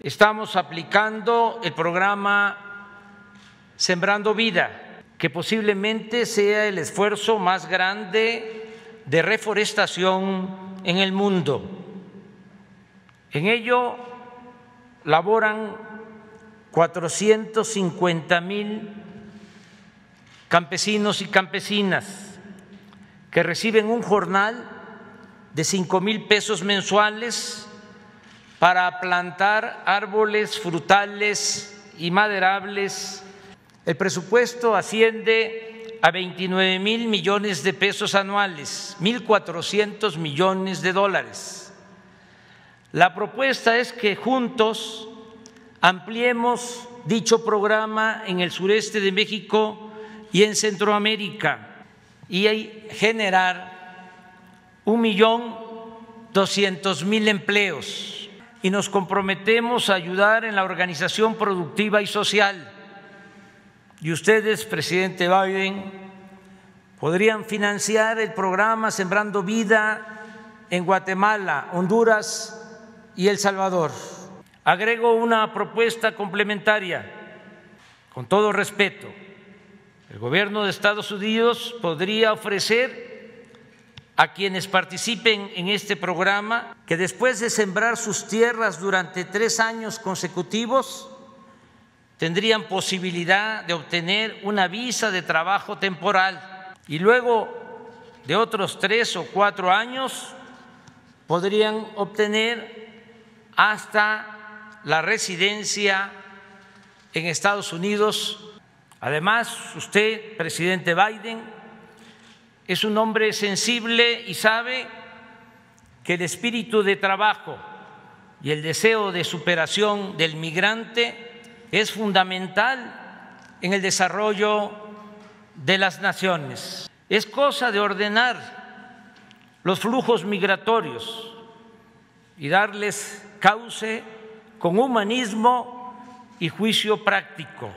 Estamos aplicando el programa Sembrando Vida, que posiblemente sea el esfuerzo más grande de reforestación en el mundo. En ello laboran 450 mil campesinos y campesinas que reciben un jornal de cinco mil pesos mensuales para plantar árboles frutales y maderables. El presupuesto asciende a 29 mil millones de pesos anuales, 1.400 millones de dólares. La propuesta es que juntos ampliemos dicho programa en el sureste de México y en Centroamérica y generar un millón doscientos mil empleos y nos comprometemos a ayudar en la organización productiva y social. Y ustedes, presidente Biden, podrían financiar el programa Sembrando Vida en Guatemala, Honduras y El Salvador. Agrego una propuesta complementaria. Con todo respeto, el gobierno de Estados Unidos podría ofrecer a quienes participen en este programa que después de sembrar sus tierras durante tres años consecutivos tendrían posibilidad de obtener una visa de trabajo temporal y luego de otros tres o cuatro años podrían obtener hasta la residencia en Estados Unidos. Además, usted, presidente Biden, es un hombre sensible y sabe que el espíritu de trabajo y el deseo de superación del migrante es fundamental en el desarrollo de las naciones. Es cosa de ordenar los flujos migratorios y darles cauce con humanismo y juicio práctico